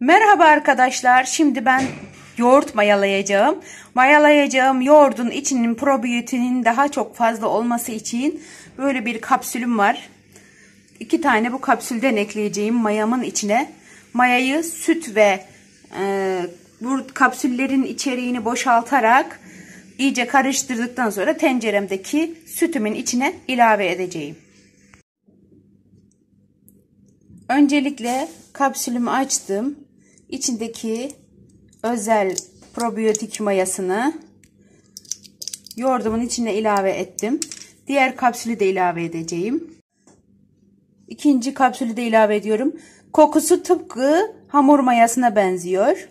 Merhaba arkadaşlar. Şimdi ben yoğurt mayalayacağım. Mayalayacağım yoğurdun içinin probiyotinin daha çok fazla olması için böyle bir kapsülüm var. İki tane bu kapsülden ekleyeceğim mayamın içine. Mayayı süt ve e, bu kapsüllerin içeriğini boşaltarak iyice karıştırdıktan sonra tenceremdeki sütümün içine ilave edeceğim. Öncelikle kapsülümü açtım. İçindeki özel probiyotik mayasını yoğurdumun içine ilave ettim. Diğer kapsülü de ilave edeceğim. İkinci kapsülü de ilave ediyorum. Kokusu tıpkı hamur mayasına benziyor.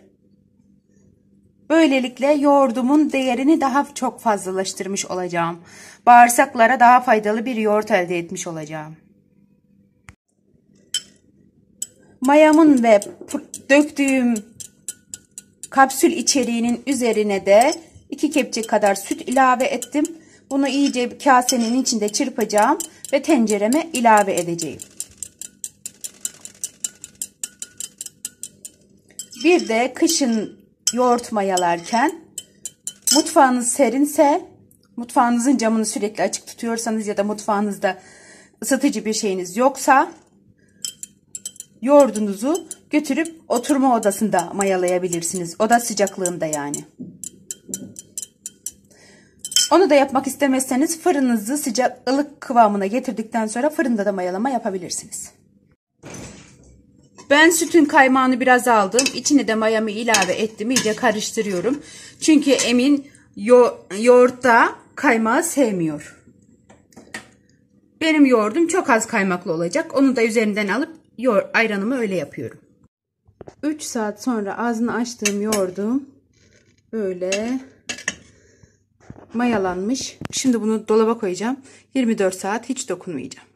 Böylelikle yoğurdumun değerini daha çok fazlalaştırmış olacağım. Bağırsaklara daha faydalı bir yoğurt elde etmiş olacağım. Mayamın ve döktüğüm kapsül içeriğinin üzerine de 2 kepçe kadar süt ilave ettim. Bunu iyice kasenin içinde çırpacağım ve tencereme ilave edeceğim. Bir de kışın yoğurt mayalarken mutfağınız serinse mutfağınızın camını sürekli açık tutuyorsanız ya da mutfağınızda ısıtıcı bir şeyiniz yoksa yoğurdunuzu götürüp oturma odasında mayalayabilirsiniz. Oda sıcaklığında yani. Onu da yapmak istemezseniz fırınınızı sıcak ılık kıvamına getirdikten sonra fırında da mayalama yapabilirsiniz. Ben sütün kaymağını biraz aldım. İçine de mayamı ilave ettim. İyice karıştırıyorum. Çünkü Emin yo yoğurtta kaymağı sevmiyor. Benim yoğurdum çok az kaymaklı olacak. Onu da üzerinden alıp yoğur, ayranımı öyle yapıyorum. 3 saat sonra ağzını açtığım yoğurdum böyle mayalanmış. Şimdi bunu dolaba koyacağım. 24 saat hiç dokunmayacağım.